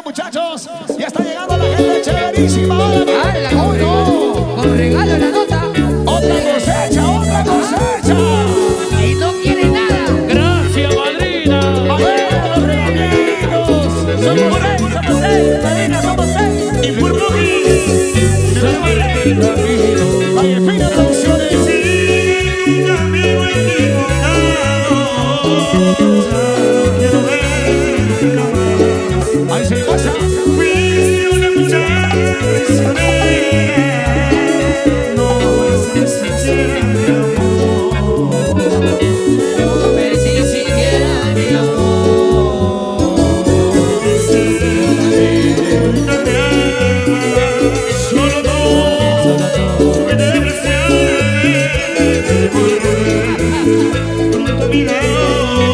muchachos. Ya está llegando la gente chéverísima. Ahora, ninguém.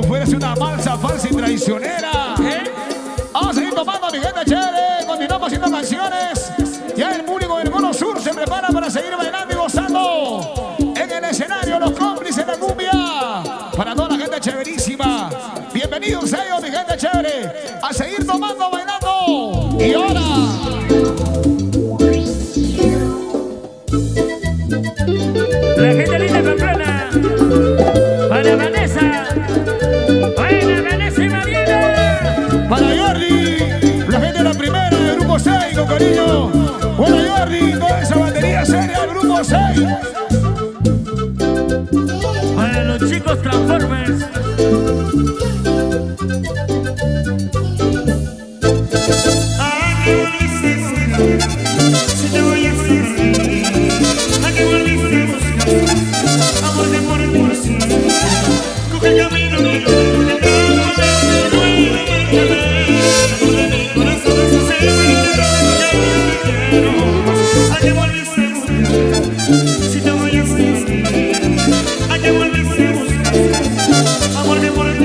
ofrece una falsa falsa y traicionera. ¿eh? Vamos a seguir tomando, mi gente chévere. Continuamos haciendo canciones. Ya el público del Cono Sur se prepara para seguir bailando y gozando. En el escenario, los cómplices de la cumbia. Para toda la gente chéverísima. Bienvenidos ellos, mi gente chévere. A seguir tomando, bailando. Y ahora. Corillo. Bueno, Jordi, toda esa batería seria, grupo 6. Para los chicos Transformers. Amor que por el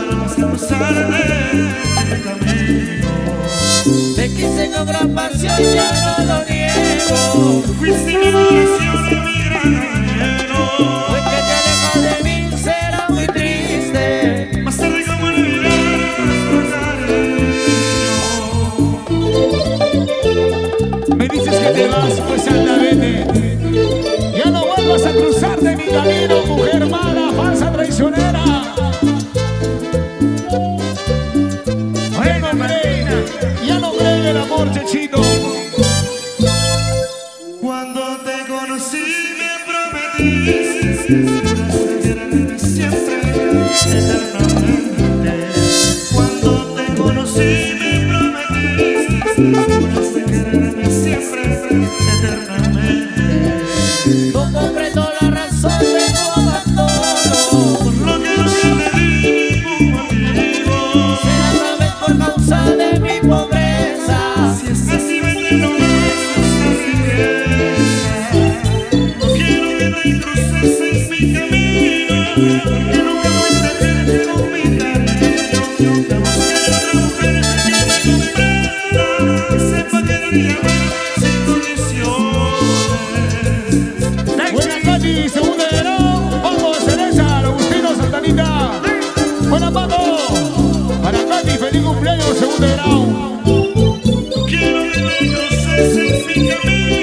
volvamos a cruzar el este camino. Te quise con gran pasión, yo no lo niego. Fuiste mi oración y mi gran anhelo. caminho.